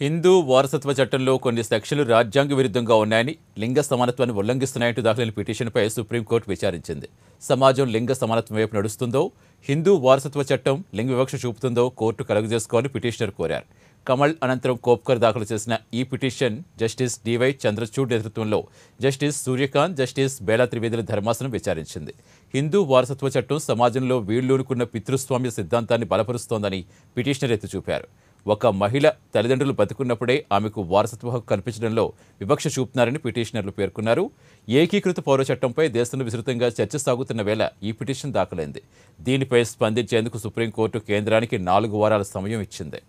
హిందూ వారసత్వ చట్టంలో కొన్ని సెక్షన్లు రాజ్యాంగ విరుద్ధంగా ఉన్నాయని లింగ సమానత్వాన్ని ఉల్లంఘిస్తున్నాయంటూ దాఖలైన పిటిషన్పై సుప్రీంకోర్టు విచారించింది. సమాజం లింగ సమానత్వం వైపు నడుస్తుందో హిందూ వారసత్వ చట్టం లింగ వివక్ష చూపుతుందో కోర్టు కలుగజేసుకోవాలని పిటిషనర్ కోరారు. కమల్ అనంతరం కోప్కర్ దాఖలు చేసిన ఈ పిటిషన్ జస్టిస్ డివై చంద్రచూడ్ నేతృత్వంలో జస్టిస్ సూర్యకాంత్ జస్టిస్ బేలా త్రివేదుల ధర్మాసనం విచారించింది. హిందూ వారసత్వ చట్టం సమాజంలో వీళ్ళూనుకున్న పితృస్వామ్య సిద్ధాంతాన్ని బలపరుస్తోందని పిటిషనర్ ఎత్తి చూపారు ఒక మహిళ తల్లిదండ్రులు బతుకున్నప్పుడే ఆమెకు వారసత్వ హక్కు కల్పించడంలో వివక్ష చూపుతున్నారని పిటిషనర్లు పేర్కొన్నారు. ఏకీకృత పౌర చట్టంపై దేశంలో విస్తృతంగా చర్చ సాగుతున్న వేళ ఈ పిటిషన్ దాఖలైంది. దీనిపై స్పందించేందుకు సుప్రీంకోర్టు కేంద్రానికి నాలుగు వారాల సమయం ఇచ్చింది.